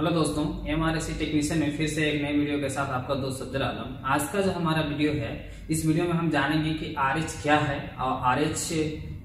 Hello दोस्तों M R technician में फिर से एक नए वीडियो के साथ आपका दोस्त सज्जर आलम। आज का जो हमारा वीडियो है, इस वीडियो में हम जानेंगे कि आरएच क्या है और आरएच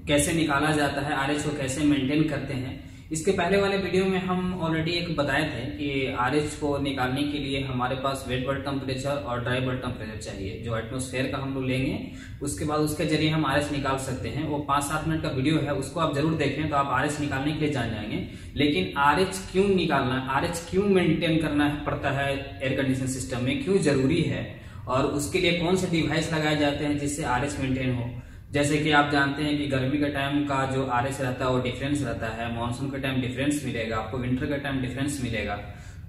कैसे निकाला जाता है आरएच को कैसे मेंटेन करते हैं। इसके पहले वाले वीडियो में हम ऑलरेडी एक बताए थे कि RH को निकालने के लिए हमारे पास वेट बल्ट टेम्परेचर और ड्राई बल्ट टेम्परेचर चाहिए, जो एटमोस्फेयर का हम लोग लेंगे। उसके बाद उसके ज़रिए हम आर निकाल सकते हैं। वो पाँच सात मिनट का वीडियो है, उसको आप ज़रूर देखें तो आप आर निकालने के लिए जान जाएँगे। लेकिन आरएच क्यों निकालना आर क्यों मेंटेन करना पड़ता है एयर कंडीशन सिस्टम में, क्यों ज़रूरी है? और उसके लिए कौन से डिवाइस लगाए जाते हैं जिससे RH मेंटेन हो? जैसे कि आप जानते हैं कि गर्मी का टाइम का जो आर एस रहता है, वो डिफरेंस रहता है। मानसून के टाइम डिफरेंस मिलेगा, आपको विंटर का टाइम डिफरेंस मिलेगा।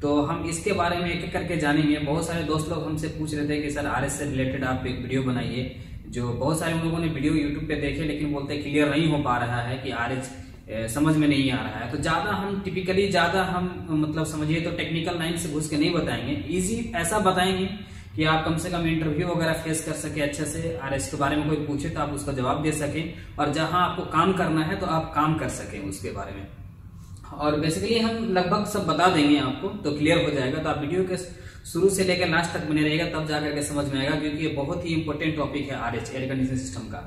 तो हम इसके बारे में एक एक करके जानेंगे। बहुत सारे दोस्त लोग हमसे पूछ रहे थे कि, सर आर से रिलेटेड आप एक वीडियो बनाइए। जो बहुत सारे उन लोगों ने वीडियो यूट्यूब पे देखे, लेकिन बोलते क्लियर नहीं हो पा रहा है कि आर समझ में नहीं आ रहा है। तो ज़्यादा हम टिपिकली ज़्यादा हम मतलब समझिए तो टेक्निकल लाइन से घुस के नहीं बताएँगे। इजी ऐसा बताएँगे कि आप कम से कम इंटरव्यू वगैरह फेस कर सके अच्छे से, और के बारे में कोई पूछे तो आप उसका जवाब दे सके। और जहाँ आपको काम करना है तो आप काम कर सके उसके बारे में। और बेसिकली हम लगभग सब बता देंगे आपको तो क्लियर हो जाएगा। तो आप वीडियो के शुरू से लेकर लास्ट तक बने रहेगा तब जाकर के समझ में आएगा, क्योंकि ये बहुत ही इंपॉर्टेंट टॉपिक है R H air condition system का।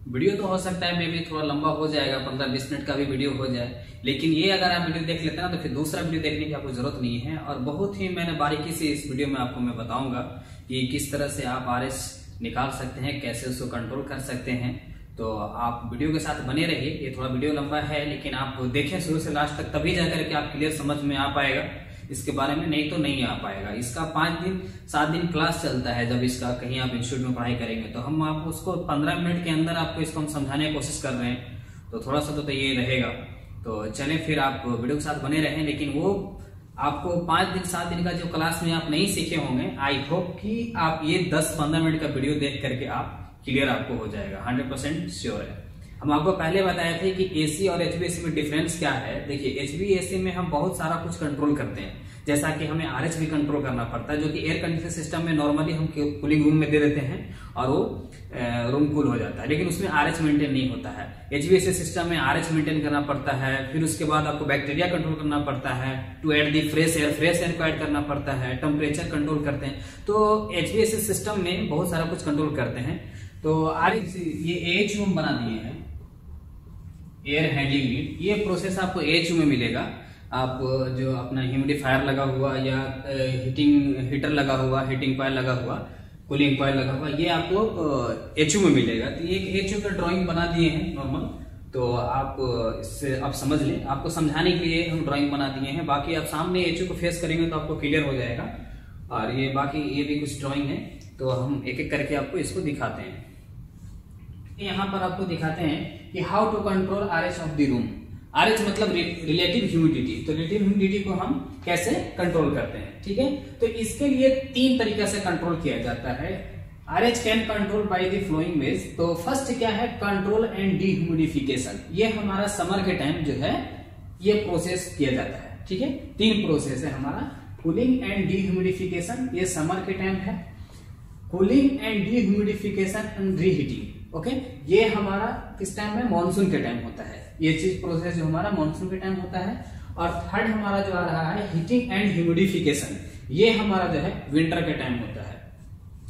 वीडियो तो हो सकता है मे भी थोड़ा लंबा हो जाएगा, पंद्रह बीस मिनट का भी वीडियो हो जाए। लेकिन ये अगर आप वीडियो देख लेते हैं ना तो फिर दूसरा वीडियो देखने की आपको ज़रूरत नहीं है। और बहुत ही मैंने बारीकी से इस वीडियो में आपको मैं बताऊँगा कि किस तरह से आप आर निकाल सकते हैं, कैसे उसको कंट्रोल कर सकते हैं। तो आप वीडियो के साथ बने रहिए। ये थोड़ा वीडियो लंबा है, लेकिन आप देखें शुरू से लास्ट तक, तभी जाकर के आप क्लियर समझ में आ पाएगा। इसके बारे में नहीं तो नहीं आ पाएगा। इसका पाँच दिन सात दिन क्लास चलता है। जब इसका कहीं आप इंस्टीट्यूट में पढ़ाई करेंगे तो हम आप उसको पंद्रह मिनट के अंदर आपको इसको हम समझाने की कोशिश कर रहे हैं। तो थोड़ा सा तो, तो ये रहेगा। तो चले फिर आप वीडियो के साथ बने रहें लेकिन वो आपको पाँच दिन सात दिन का जो क्लास में आप नहीं सीखे होंगे आई होप कि आप ये दस पंद्रह मिनट का वीडियो देख करके आप क्लियर आपको हो जाएगा। हंड्रेड परसेंट श्योर है। हम आपको पहले बताए थे कि एसी और एचबीएसी में डिफरेंस क्या है। देखिए एचबीएसी में हम बहुत सारा कुछ कंट्रोल करते हैं। जैसा कि हमें आरएच भी कंट्रोल करना पड़ता है, जो कि एयर कंडीशन सिस्टम में नॉर्मली हम कूलिंग रूम में दे देते हैं और वो रूम कूल हो जाता है। लेकिन उसमें आरएच मेंटेन नहीं होता है। एचबीएसी सिस्टम में आरएच मेंटेन करना पड़ता है, फिर उसके बाद आपको बैक्टीरिया कंट्रोल करना पड़ता है to add the fresh air fresh air को एड करना पड़ता है टेम्परेचर कंट्रोल करते हैं। तो एचबीएसी सिस्टम में बहुत सारा कुछ कंट्रोल करते हैं। तो आर ये एच रूम बना दिए हैं। एयर हैंडलिंग यूनिट ये प्रोसेस आपको एच में मिलेगा। आप, जो अपना ह्यूमिडिफायर लगा हुआ या हीटिंग हीटर लगा हुआ हीटिंग कॉयल लगा हुआ कूलिंग कॉयल लगा हुआ, ये आपको एच में मिलेगा। तो ये एक एच का ड्राइंग बना दिए हैं नॉर्मल तो आप, इससे आप समझ लें। आपको समझाने के लिए हम ड्राइंग बना दिए हैं। बाकी आप सामने एच को फेस करेंगे तो आपको क्लियर हो जाएगा। और ये बाकी, ये भी कुछ ड्राइंग है। तो हम एक एक करके आपको इसको दिखाते हैं। यहाँ पर आपको दिखाते हैं कि how to control R H of the room R H मतलब रिलेटिव ह्यूमिडिटी तो रिलेटिव ह्यूमिडिटी को हम कैसे कंट्रोल करते हैं? ठीक है? तो इसके लिए तीन तरीके से कंट्रोल किया जाता है। R H can control by the following ways तो फ़र्स्ट क्या है? कंट्रोल एंड डी ये हमारा समर के टाइम जो है, ये प्रोसेस किया जाता है। ठीक है? तीन प्रोसेस है हमारा। कूलिंग एंड डी ये समर के टाइम है। Cooling and D and reheating okay ये हमारा किस टाइम में? मानसून के टाइम होता है। ये चीज़ प्रोसेस जो हमारा मानसून के टाइम होता है। और थर्ड हमारा जो आ रहा है हीटिंग एंड ह्यूमिडिफिकेशन ये हमारा जो है विंटर के टाइम होता है।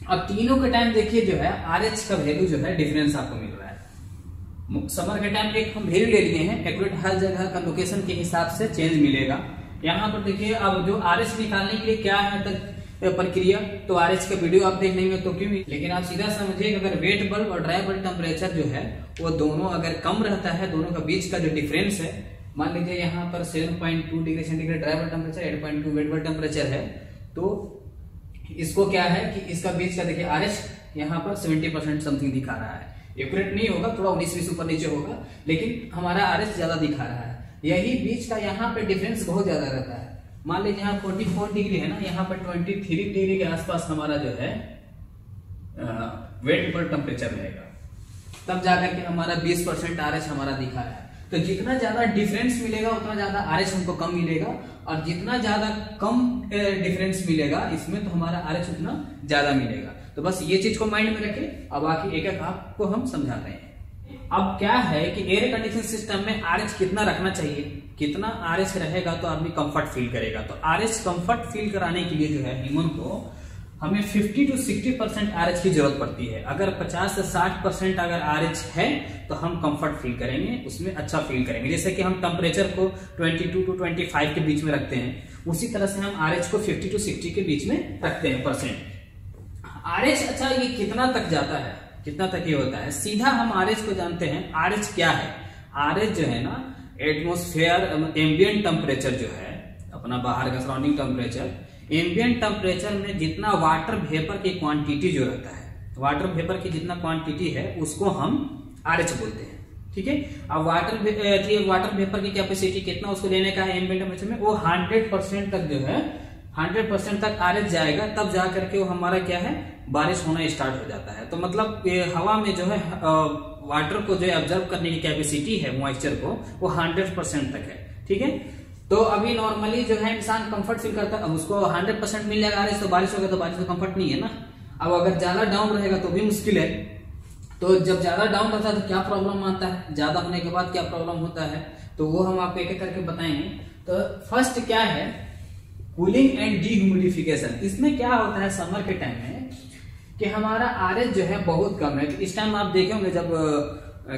अब तीनों के टाइम देखिए जो है आर एच का वैल्यू जो है डिफरेंस आपको मिल रहा है। समर के टाइम एक हम वैल्यू ले लिए हैं एक्यूरेट हर जगह का लोकेशन के हिसाब से चेंज मिलेगा। यहाँ पर देखिए, अब जो आर एच निकालने के लिए क्या है तक प्रक्रिया तो आर एच का वीडियो आप देख लेंगे तो क्यों लेकिन आप सीधा समझिए अगर वेट बल्ब और ड्राई बल्ब टेम्परेचर जो है, वो दोनों अगर कम रहता है, दोनों का बीच का जो डिफरेंस है, मान लीजिए यहाँ पर 7.2 degree centigrade dry bulb temperature 8.2 wet bulb temperature है तो इसको क्या है कि इसका बीच का देखिए आर एच यहाँ पर सेवेंटी परसेंट समथिंग दिखा रहा है। एक्यूरेट नहीं होगा, थोड़ा उन्नीस बीस ऊपर नीचे होगा, लेकिन हमारा आर एच ज़्यादा दिखा रहा है। यही बीच का यहाँ पे डिफरेंस बहुत ज़्यादा रहता है। मान लीजिए यहाँ 44 डिग्री है ना, यहाँ पर 23 डिग्री के आसपास हमारा जो है वेट पर टेम्परेचर रहेगा। तब जाकर के हमारा 20 परसेंट आर हमारा दिखा है। तो जितना ज़्यादा डिफरेंस मिलेगा, उतना ज़्यादा आरएच हमको कम मिलेगा, और जितना ज़्यादा कम डिफरेंस मिलेगा, इसमें तो हमारा आरएच उतना ज़्यादा मिलेगा। तो बस ये चीज़ को माइंड में रखें। अब बाकी एक एक आपको हम समझाते हैं। अब क्या है कि एयर कंडीशन सिस्टम में आरएच कितना रखना चाहिए? कितना आरएच रहेगा तो आदमी कंफर्ट फील करेगा। तो आरएच कंफर्ट फील कराने के लिए जो है ह्यूमन को हमें 50 टू 60 परसेंट आर की ज़रूरत पड़ती है। अगर 50 से 60 परसेंट अगर आरएच है तो हम कंफर्ट फील करेंगे, उसमें अच्छा फील करेंगे। जैसे कि हम टेम्परेचर को 22 टू 25 के बीच में रखते हैं, उसी तरह से हम आरएच को 50 टू 60 के बीच में रखते हैं परसेंट आरएच अच्छा ये कितना तक जाता है? कितना तक ये होता है? सीधा हम आरएच को जानते हैं। आरएच क्या है? आरएच जो है ना एटमोस्फेयर एम्बियन टेम्परेचर जो है, अपना बाहर का सराउंडिंग टेम्परेचर एम्बियन टेम्परेचर में जितना वाटर वेपर की क्वांटिटी जो रहता है वाटर वेपर की जितना क्वांटिटी है, उसको हम आरएच बोलते हैं। ठीक है? अब वाटर वाटर वेपर की कैपेसिटी कितना उसको लेने का है एम्बियन टेम्परेचर में? वो हंड्रेड परसेंट तक जो है हंड्रेड परसेंट तक आर जाएगा, तब जा करके वो हमारा क्या है, बारिश होना स्टार्ट हो जाता है। तो मतलब हवा में जो है वाटर को जो है ऑब्ज़र्व करने की कैपेसिटी है मॉइस्चर को, वो हंड्रेड परसेंट तक है। ठीक है? तो अभी नॉर्मली जो है इंसान कंफर्ट फील करता है उसको हंड्रेड परसेंट मिल जाएगा तो बारिश होगा तो बारिश तो कंफर्ट नहीं है ना। अब अगर ज़्यादा डाउन रहेगा तो भी मुश्किल है। तो जब ज़्यादा डाउन रहता है तो क्या प्रॉब्लम आता है? ज़्यादा होने के बाद क्या प्रॉब्लम होता है? तो वो हम आपको एक एक करके बताएँगे। तो फ़र्स्ट क्या है कूलिंग एंड डी इसमें क्या होता है समर के टाइम में कि हमारा आर जो है बहुत कम है। इस टाइम आप देखेंगे जब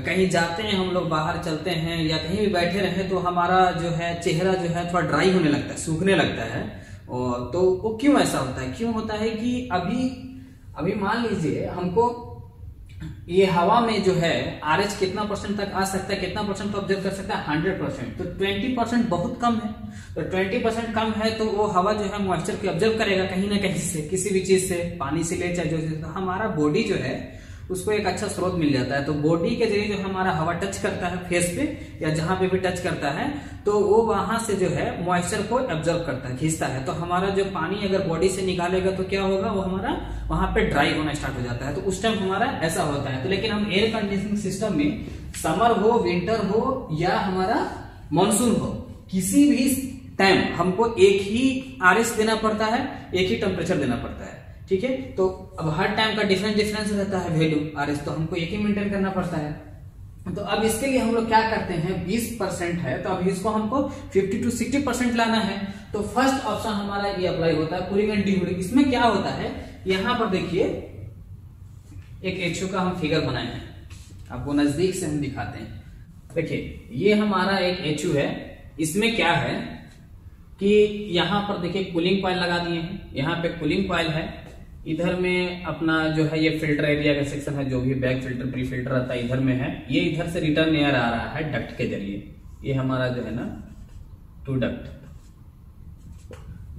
कहीं जाते हैं, हम लोग बाहर चलते हैं या कहीं भी बैठे रहे तो हमारा जो है चेहरा जो है थोड़ा ड्राई होने लगता है, सूखने लगता है। और तो वो क्यों ऐसा होता है? क्यों होता है कि अभी अभी मान लीजिए हमको ये हवा में जो है आरएच कितना परसेंट तक आ सकता है, कितना परसेंट तो ऑब्ज़र्व कर सकता है? हंड्रेड परसेंट तो ट्वेंटी परसेंट बहुत कम है। तो ट्वेंटी परसेंट कम है तो वो हवा जो है मॉइस्चर की ऑब्ज़र्व करेगा कहीं ना कहीं से, किसी भी चीज़ से, पानी से ले, चाहे जो तो हमारा बॉडी जो है उसको एक अच्छा स्रोत मिल जाता है। तो बॉडी के ज़रिए जो हमारा हवा टच करता है फेस पे, या जहाँ पे भी टच करता है तो वो वहाँ से जो है मॉइस्चर को एब्जॉर्व करता है, खींचता है। तो हमारा जो पानी अगर बॉडी से निकालेगा तो क्या होगा? वो हमारा वहाँ पे ड्राई होना स्टार्ट हो जाता है। तो उस टाइम हमारा ऐसा होता है। तो लेकिन हम एयर कंडीशनिंग सिस्टम में समर हो विंटर हो, या हमारा मानसून हो, किसी भी टाइम हमको एक ही आर देना पड़ता है, एक ही टेम्परेचर देना पड़ता है। ठीक है? तो अब हर टाइम का डिफरेंस डिफरेंस रहता है वैल्यू आर एस तो हमको एक ही मेंटेन करना पड़ता है। तो अब इसके लिए हम लोग क्या करते हैं? 20 परसेंट है तो अब इसको हमको 50 टू 60 परसेंट लाना है। तो फ़र्स्ट ऑप्शन हमारा ये अप्लाई होता है, पूरी घंटी इसमें क्या होता है? यहाँ पर देखिए, एक एचओ का हम फिगर बनाए हैं। आपको नज़दीक से हम दिखाते हैं। देखिए, ये हमारा एक एचयू है। इसमें क्या है कि यहाँ पर देखिए कूलिंग कॉइल लगा दिए हैं। यहाँ पे कूलिंग कॉइल है। इधर में अपना जो है ये फ़िल्टर एरिया का सेक्शन है, जो भी बैक फ़िल्टर प्री फ़िल्टर रहता है, इधर में है। ये इधर से रिटर्न एयर आ रहा है डक्ट के ज़रिए। ये हमारा जो है ना टू डक्ट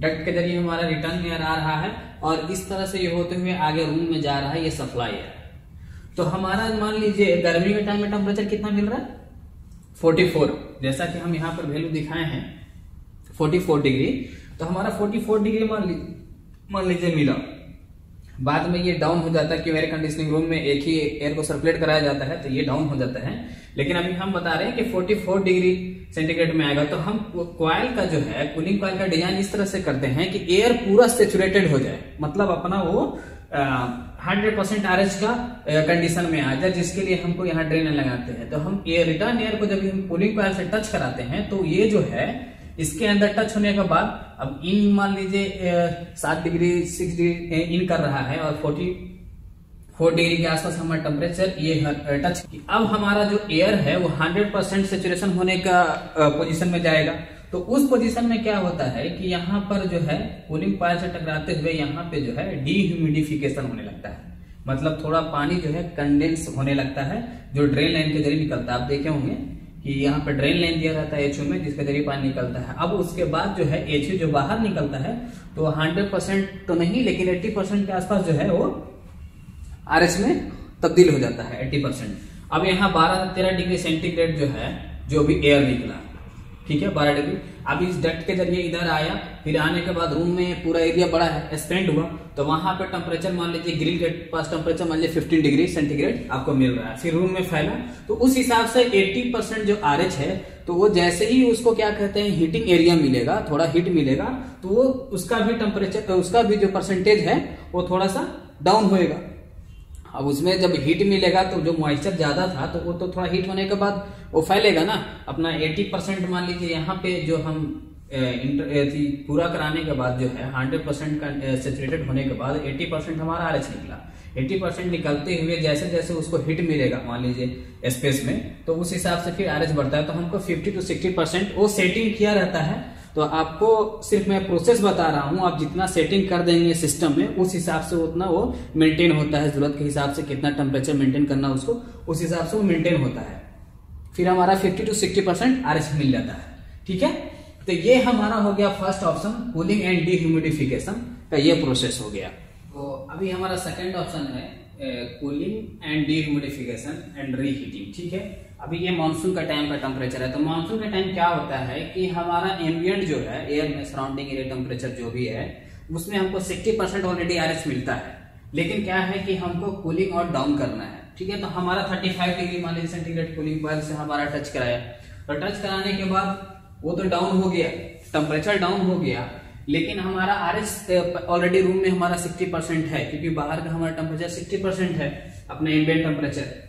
डक्ट के ज़रिए हमारा रिटर्न एयर आ रहा है और इस तरह से ये होते हुए आगे रूम में जा रहा है ये सप्लाई है तो हमारा मान लीजिए, गर्मी के टाइम में टेम्परेचर कितना मिल रहा है? 44 जैसा कि हम यहाँ पर वैल्यू दिखाए हैं 44 डिग्री तो हमारा 44 डिग्री मान लीजिए मान लीजिए मिला। बाद में ये डाउन हो जाता है कि एयर कंडीशनिंग रूम में एक ही एयर को सर्कुलेट कराया जाता है तो ये डाउन हो जाता है। लेकिन अभी हम बता रहे हैं कि 44 डिग्री सेंटीग्रेड में आएगा तो हम क्वाइल का जो है कूलिंग क्वाइल का डिज़ाइन इस तरह से करते हैं कि एयर पूरा सेचुरेटेड हो जाए। मतलब अपना वो हंड्रेड परसेंट आर का कंडीशन में आ जाए, जिसके लिए हमको यहाँ ड्रेन लगाते हैं। तो हम एयर रिटर्न एयर को जब हम कूलिंग क्वाइल से टच कराते हैं तो ये जो है इसके अंदर टच होने के बाद, अब इन मान लीजिए सात डिग्री सिक्स डिग्री इन कर रहा है और फोर्टी फोर डिग्री के आसपास हमारा टेम्परेचर ये टच अब हमारा जो एयर है, वो हंड्रेड परसेंट सेचुरेशन होने का पोजीशन में जाएगा। तो उस पोजीशन में क्या होता है कि यहाँ पर जो है कूलिंग पायर से टकराते हुए यहाँ पे जो है डीह्यूमिडिफिकेशन होने लगता है। मतलब थोड़ा पानी जो है कंडेंस होने लगता है, जो ड्रेन लाइन के ज़रिए निकलता है। आप देखे होंगे कि यहाँ पर ड्रेन लाइन दिया रहता है एच में, जिसके ज़रिए पानी निकलता है। अब उसके बाद जो है एच जो बाहर निकलता है तो हंड्रेड परसेंट तो नहीं, लेकिन एट्टी परसेंट के आसपास जो है वो आर में तब्दील हो जाता है एट्टी परसेंट अब यहाँ बारह, तेरह डिग्री सेंटीग्रेड जो है, जो भी एयर निकला ठीक है, बारह डिग्री। अब इस डक्ट के ज़रिए इधर आया, फिर आने के बाद रूम में पूरा एरिया बड़ा है एक्सपेंड हुआ। तो वहाँ पे टेम्परेचर मान लीजिए ग्रिल के पास टेम्परेचर मान लीजिए 15 डिग्री सेंटीग्रेड आपको मिल रहा है। फिर रूम में फैला। तो उस हिसाब से 80 परसेंट जो आरएच है तो वो जैसे ही उसको क्या कहते हैं हीटिंग एरिया मिलेगा, थोड़ा हीट मिलेगा तो वो उसका भी टेम्परेचर उसका भी जो परसेंटेज है, वो थोड़ा सा डाउन होएगा। अब उसमें जब हीट मिलेगा तो जो मॉइस्चर ज़्यादा था तो वो तो थोड़ा हीट होने के बाद वो फैलेगा ना। अपना 80 परसेंट मान लीजिए यहाँ पे जो हम पूरा कराने के बाद जो है 100 परसेंट का सेचुरेटेड होने के बाद 80 परसेंट हमारा आरएच निकला। 80 परसेंट निकलते हुए जैसे जैसे उसको हिट मिलेगा, मान लीजिए स्पेस में तो उस हिसाब से फिर आरएच बढ़ता है। तो हमको 50 टू 60 परसेंट वो सेटिंग किया रहता है तो आपको सिर्फ़ मैं प्रोसेस बता रहा हूँ, आप जितना सेटिंग कर देंगे सिस्टम में, उस हिसाब से उतना वो मेंटेन होता है। ज़रूरत के हिसाब से कितना टेम्परेचर मेंटेन करना उसको, उस हिसाब से वो मेंटेन होता है। फिर हमारा 50 टू 60 परसेंट आर मिल जाता है। ठीक है? तो ये हमारा हो गया first option cooling and D का ये प्रोसेस हो गया। तो अभी हमारा सेकेंड ऑप्शन है cooling and D and reheating ठीक है? अभी ये मानसून का टाइम का टेम्परेचर है तो मानसून का टाइम क्या होता है कि हमारा एम्बियंट जो है एयर में सराउंडिंग एरिया टेम्परेचर जो भी है, उसमें हमको 60 परसेंट ऑलरेडी आर मिलता है। लेकिन क्या है कि हमको कूलिंग और डाउन करना है, ठीक है? तो हमारा 35 डिग्री मान लीजिए सेंटीग्रेड कूलिंग कॉइल से हमारा टच कराया। तो टच कराने के बाद वो तो डाउन हो गया टेम्परेचर डाउन हो गया, लेकिन हमारा आर ऑलरेडी रूम में हमारा 60 परसेंट है, क्योंकि बाहर का हमारा टेम्परेचर 60 परसेंट है, अपने एम्बियंट टेम्परेचर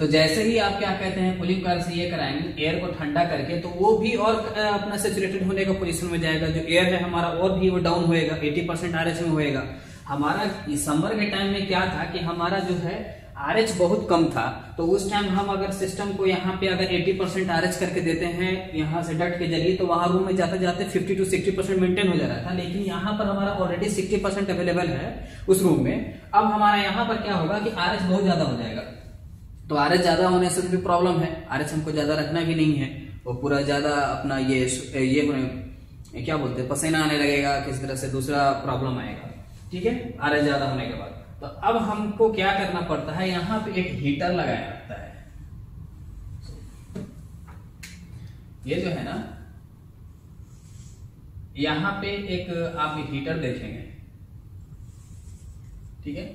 तो जैसे ही आप क्या कहते हैं कूलिंग कार से ये कराएँगे एयर को ठंडा करके तो वो भी और अपना सेचुरेटेड होने का पोजिशन में जाएगा। जो एयर है हमारा और भी वो डाउन होएगा 80 परसेंट आरएच में होएगा। हमारा समर के टाइम में क्या था कि हमारा जो है आरएच बहुत कम था। तो उस टाइम हम अगर सिस्टम को यहाँ पे अगर 80 परसेंट आर करके देते हैं, यहाँ से डट के ज़रिए तो वहाँ रूम में जाते जाते 50 टू 60 परसेंट मेंटेन हो जा रहा था। लेकिन यहाँ पर हमारा ऑलरेडी 60 परसेंट अवेलेबल है उस रूम में। अब हमारा यहाँ पर क्या होगा कि आर बहुत ज़्यादा हो जाएगा। तो आर ज़्यादा होने से भी प्रॉब्लम है। आर हमको ज़्यादा रखना भी नहीं है। वो पूरा ज़्यादा अपना ये ये क्या बोलते हैं, पसीना आने लगेगा, किस तरह से दूसरा प्रॉब्लम आएगा। ठीक है? आर ज़्यादा होने के बाद। तो अब हमको क्या करना पड़ता है? यहाँ पे एक हीटर लगाया जाता है। ये जो है ना, यहाँ पे एक आप हीटर देखेंगे। ठीक है?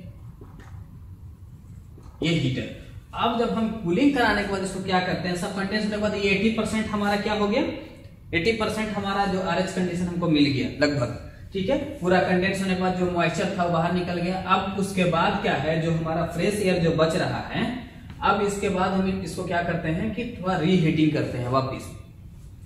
ये हीटर अब जब हम कूलिंग कराने के बाद इसको क्या करते हैं? सब कंडेंस होने के बाद ये 80 परसेंट हमारा क्या हो गया? 80 परसेंट हमारा जो आरएच कंडीशन हमको मिल गया, लगभग। ठीक है? पूरा कंडेंस होने के बाद जो मॉइस्चर था वो बाहर निकल गया। अब उसके बाद क्या है? जो हमारा फ्रेश एयर जो बच रहा है, अब इसके बाद हम इसको क्या करते हैं कि थोड़ा रीहीटिंग करते हैं वापिस।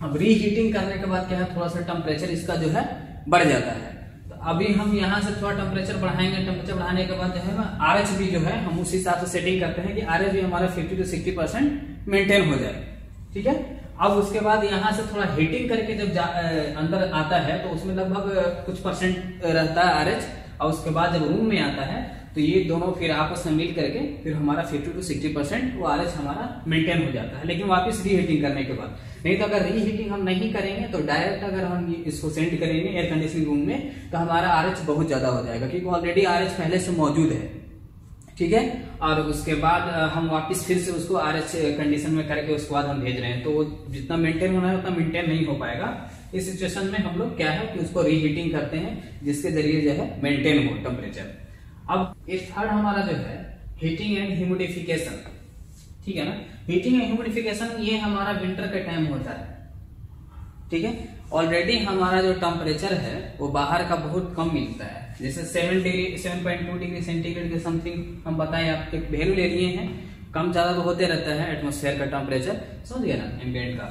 अब रीहीटिंग करने के बाद क्या है? थोड़ा सा टेम्परेचर इसका जो है बढ़ जाता है। अभी हम यहाँ से थोड़ा टेम्परेचर बढ़ाएँगे टेम्परेचर बढ़ाने के बाद जो है आर एच भी जो है, हम उस हिसाब से सेटिंग करते हैं कि आर एच भी हमारा fifty to sixty percent maintain हो जाए। ठीक है? अब उसके बाद यहाँ से थोड़ा हीटिंग करके जब अंदर आता है तो उसमें लगभग कुछ परसेंट रहता है आर एच और उसके बाद जब रूम में आता है तो ये दोनों फिर आपस में मिल करके फिर हमारा 50 टू 60 परसेंट वो आरएच हमारा मेंटेन हो जाता है। लेकिन वापस रीहीटिंग करने के बाद। नहीं तो अगर रीहीटिंग हम नहीं करेंगे तो डायरेक्ट अगर हम इसको सेंड करेंगे एयर कंडीशनिंग रूम में तो हमारा आरएच बहुत ज़्यादा हो जाएगा, क्योंकि ऑलरेडी आरएच पहले से मौजूद है। ठीक है? और उसके बाद हम वापस फिर से उसको आरएच कंडीशन में करके उसके बाद हम भेज रहे हैं। तो जितना मेंटेन होना है, उतना मेंटेन नहीं हो पाएगा। इस सिचुएशन में हम लोग क्या है कि उसको रीहीटिंग करते हैं, जिसके ज़रिए जो है मेंटेन हो टेम्परेचर अब इस थर्ड हमारा जो है हीटिंग एंड ह्यूमिडिफिकेशन ठीक है ना? हीटिंग एंड ह्यूमिडिफिकेशन ये हमारा विंटर का टाइम होता है। ठीक है? ऑलरेडी हमारा जो टेम्परेचर है, वो बाहर का बहुत कम मिलता है। जैसे seven degree seven point two degree centigrade के समथिंग हम बताए, आप एक वैल्यू ले लिए हैं, कम ज़्यादा तो होते रहता है एटमोस्फेयर का टेम्परेचर समझ गया ना एम्बियंट का।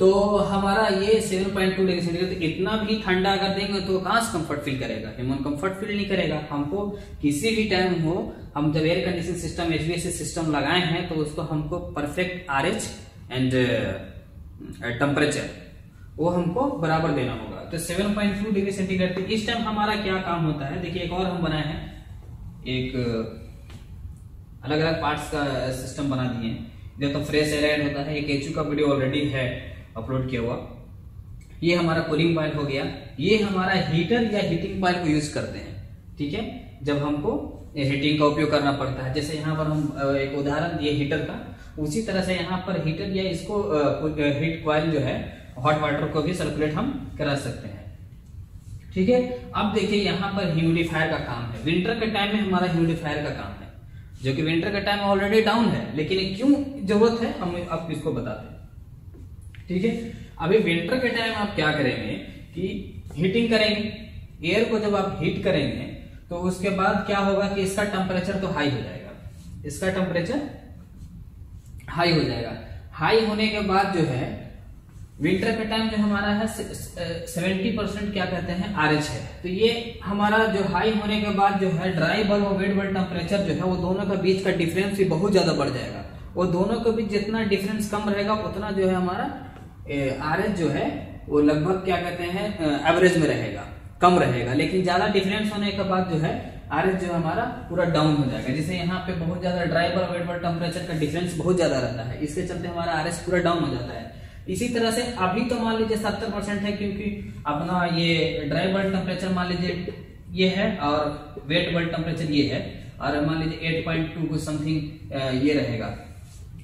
तो हमारा ये 7.2 डिग्री सेंटीग्रेड इतना भी ठंडा अगर देंगे तो कहाँ से कंफर्ट फील करेगा? ह्यूमन कंफर्ट फील नहीं करेगा। हमको किसी भी टाइम हो, हम जब air condition system HVAC system लगाए हैं तो उसको हमको perfect R H and temperature वो हमको बराबर देना होगा। तो 7.2 डिग्री सेंटीग्रेड इस टाइम हमारा क्या काम होता है? देखिए, एक और हम बनाए हैं। एक अलग अलग पार्ट्स का सिस्टम बना दिए जो तो फ्रेश एयर होता है। एक एचयू का वीडियो ऑलरेडी है। अपलोड किया हुआ। ये हमारा कूलिंग पाइल हो गया। ये हमारा हीटर या हीटिंग पाइल को यूज़ करते हैं। ठीक है? जब हमको हीटिंग का उपयोग करना पड़ता है। जैसे यहाँ पर हम एक उदाहरण दिए हीटर का। उसी तरह से यहाँ पर हीटर या इसको हीट कॉइल जो है हॉट वाटर को भी सर्कुलेट हम करा सकते हैं। ठीक है? अब देखिए यहाँ पर ह्यूमिडिफायर का काम है। विंटर के टाइम में हमारा ह्यूमिडिफायर का काम है। जो कि विंटर के टाइम ऑलरेडी डाउन है। लेकिन क्यों ज़रूरत है? हम आप इसको बताते हैं। ठीक है? अभी विंटर के टाइम आप क्या करेंगे कि हीटिंग करेंगे एयर को जब आप हीट करेंगे तो उसके बाद क्या होगा कि इसका टेम्परेचर तो हाई हो जाएगा। इसका टेम्परेचर हाई हो जाएगा। हाई होने के बाद जो है विंटर के टाइम जो हमारा है सेवेंटी परसेंट क्या कहते हैं? आर एच है। तो ये हमारा जो हाई होने के बाद जो है ड्राई बल्ब और वेट बल्ब टेम्परेचर जो है, वो दोनों का बीच का डिफरेंस भी बहुत ज़्यादा बढ़ जाएगा। वो दोनों के बीच जितना डिफरेंस कम रहेगा, उतना जो है हमारा आरएस जो है, वो लगभग क्या कहते हैं एवरेज में रहेगा, कम रहेगा। लेकिन ज़्यादा डिफरेंस होने के बाद जो है आरएस जो हमारा पूरा डाउन हो जाएगा। जैसे यहाँ पे बहुत ज़्यादा dry bulb wet bulb temperature का डिफरेंस बहुत ज़्यादा रहता है। इसके चलते हमारा आरएस पूरा डाउन हो जाता है। इसी तरह से अभी तो मान लीजिए सत्तर परसेंट है, क्योंकि अपना ये ड्राई बल्ब टेम्परेचर मान लीजिए ये है, और वेट बल्ब टेम्परेचर ये है, और मान लीजिए एट पॉइंट टू समथिंग ये रहेगा।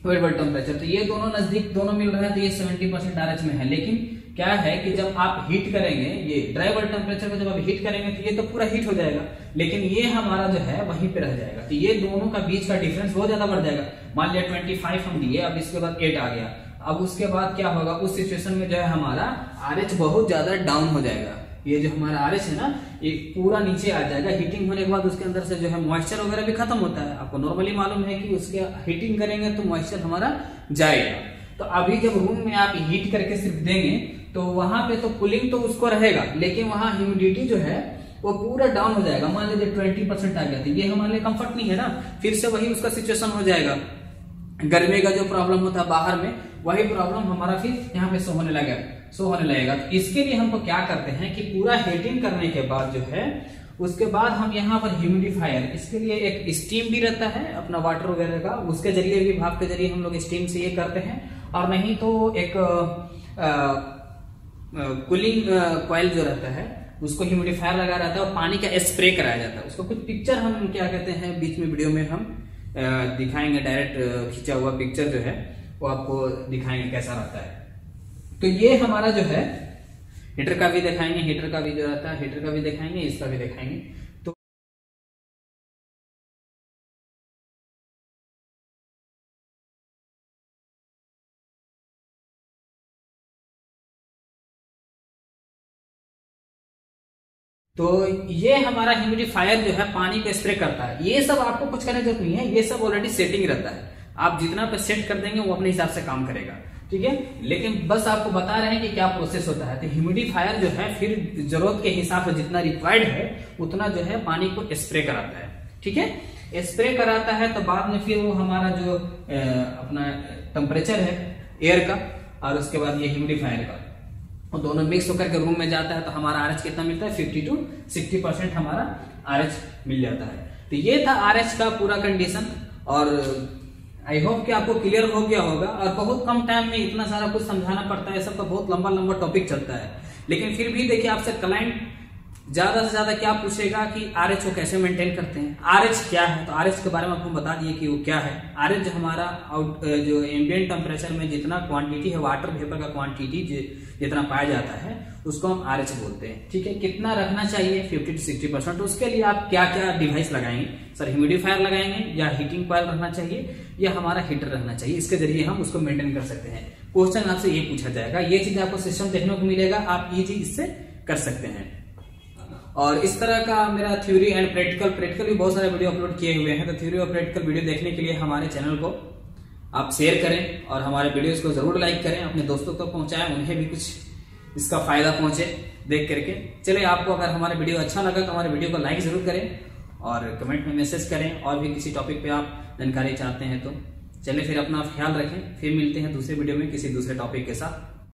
वेट बल्ब टेम्परेचर तो ये दोनों नज़दीक दोनों मिल रहा है तो ये सेवेंटी परसेंट आर में है। लेकिन क्या है कि जब आप हीट करेंगे, ये ड्राई बल्ब टेम्परेचर को जब आप हीट करेंगे तो ये तो पूरा हीट हो जाएगा। लेकिन ये हमारा जो है, वहीं पे रह जाएगा। तो ये दोनों का बीच का डिफरेंस बहुत ज़्यादा बढ़ जाएगा। मान लिया ट्वेंटी फाइव हम दिए, अब इसके बाद एट आ गया। अब उसके बाद क्या होगा? उस सिचुएशन में जो है हमारा आरएच बहुत ज़्यादा डाउन हो जाएगा। ये जो हमारा आर है ना, ये पूरा नीचे आ जाएगा। हीटिंग होने के बाद उसके अंदर से जो है मॉइस्चर वगैरह भी खत्म होता है। आपको नॉर्मली मालूम है कि उसके हीटिंग करेंगे तो मॉइस्चर हमारा जाएगा। तो अभी जब रूम में आप हीट करके सिर्फ़ देंगे तो वहाँ पे तो कूलिंग तो उसको रहेगा, लेकिन वहाँ ह्यूमिडिटी जो है, वो पूरा डाउन हो जाएगा। मान लीजिए ट्वेंटी परसेंट आ गया था ये हमारे लिए कंफर्ट नहीं है ना। फिर से वही उसका सिचुएशन हो जाएगा। गर्मी का जो प्रॉब्लम होता है बाहर में, वही प्रॉब्लम हमारा फिर यहाँ पे शो होने लगेगा शो होने लगेगा। तो इसके लिए हमको क्या करते हैं कि पूरा हीटिंग करने के बाद जो है, उसके बाद हम यहाँ पर ह्यूमिडिफायर इसके लिए एक स्टीम भी रहता है, अपना वाटर वगैरह का, उसके ज़रिए भी, भाप के ज़रिए हम लोग स्टीम से ये करते हैं। और नहीं तो एक कूलिंग कॉइल जो रहता है, उसको ह्यूमिडिफायर लगा रहता है और पानी का स्प्रे कराया जाता है। उसको कुछ पिक्चर हम क्या कहते हैं, बीच में वीडियो में हम दिखाएँगे डायरेक्ट खींचा हुआ पिक्चर जो है, वो आपको दिखाएँगे कैसा रहता है। तो ये हमारा जो है हीटर का भी दिखाएँगे हीटर का भी जो रहता है हीटर का भी दिखाएँगे, इसका भी दिखाएँगे। तो ये हमारा ह्यूमिडिफायर जो है पानी को स्प्रे करता है। ये सब आपको कुछ करने ज़रूरत नहीं है, ये सब ऑलरेडी सेटिंग रहता है। आप जितना पे सेट कर देंगे, वो अपने हिसाब से काम करेगा। ठीक है? लेकिन बस आपको बता रहे हैं कि क्या प्रोसेस होता है। तो ह्यूमिडिफायर जो है, फिर ज़रूरत के हिसाब से जितना रिक्वायर्ड है, उतना जो है पानी को स्प्रे कराता है। ठीक है? स्प्रे कराता है तो बाद में फिर वो हमारा जो अपना टेम्परेचर है एयर का, और उसके बाद ये ह्यूमिडिफायर का। वो दोनों मिक्स होकर के रूम में जाता है तो हमारा आरएच कितना मिलता है? फिफ्टी टू सिक्सटी परसेंट हमारा आरएच मिल जाता है। तो ये था आर का पूरा कंडीशन और आई होप कि आपको क्लियर हो गया होगा। और बहुत कम टाइम में इतना सारा कुछ समझाना पड़ता है सबका बहुत लंबा लंबा टॉपिक चलता है। लेकिन फिर भी देखिए, आपसे क्लाइंट ज़्यादा से ज़्यादा क्या पूछेगा कि आर एच कैसे मेंटेन करते हैं? आर एच क्या है? तो आर एच के बारे में आपको बता दिए कि वो क्या है। आर एच हमारा आउट जो एम्बियंट टेम्परेचर में जितना क्वांटिटी है वाटर वेपर का क्वांटिटी जितना पाया जाता है, उसको हम आर एच बोलते हैं। ठीक है? कितना रखना चाहिए? फिफ्टी टू सिक्सटी परसेंट उसके लिए आप क्या क्या डिवाइस लगाएँगे? सर ह्यूमिडिफायर लगाएँगे या हीटिंग कॉयल रखना चाहिए या हमारा हीटर रहना चाहिए? इसके ज़रिए हम उसको मेंटेन कर सकते हैं। क्वेश्चन आपसे ये पूछा जाएगा। ये चीज़ आपको सिस्टम देखने को मिलेगा। आप ये चीज़ इससे कर सकते हैं। और इस तरह का मेरा थ्योरी एंड प्रैक्टिकल प्रैक्टिकल भी बहुत सारे वीडियो अपलोड किए हुए हैं। तो थ्योरी और प्रैक्टिकल वीडियो देखने के लिए हमारे चैनल को आप शेयर करें और हमारे वीडियोस को ज़रूर लाइक करें। अपने दोस्तों तक तो पहुंचाएँ, उन्हें भी कुछ इसका फ़ायदा पहुँचे देख करके। चले आपको अगर हमारा वीडियो अच्छा लगा तो हमारे वीडियो को लाइक ज़रूर करें और कमेंट में मैसेज करें। और भी किसी टॉपिक पे आप जानकारी चाहते हैं तो चलिए फिर अपना ख्याल रखें। फिर मिलते हैं दूसरे वीडियो में किसी दूसरे टॉपिक के साथ।